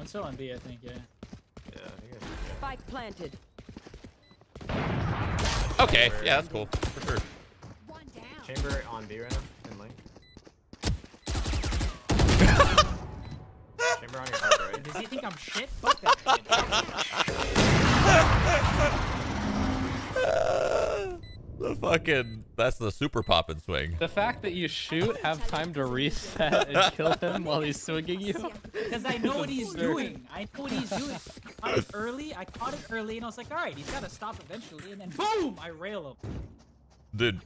One still on B, I think, yeah. Yeah, I think it's Spike planted. Okay, yeah, that's cool for sure. One down. Chamber on B right now. In link. Chamber on your heart, right? Does he think I'm shit? Fuck that shit. the fucking that's the super pop and swing. The fact that you shoot, have time to reset, and kill him while he's swinging you. Because I know what he's doing. I know what he's doing. I caught it early. I caught it early, and I was like, all right, he's got to stop eventually. And then boom, I rail him. Dude,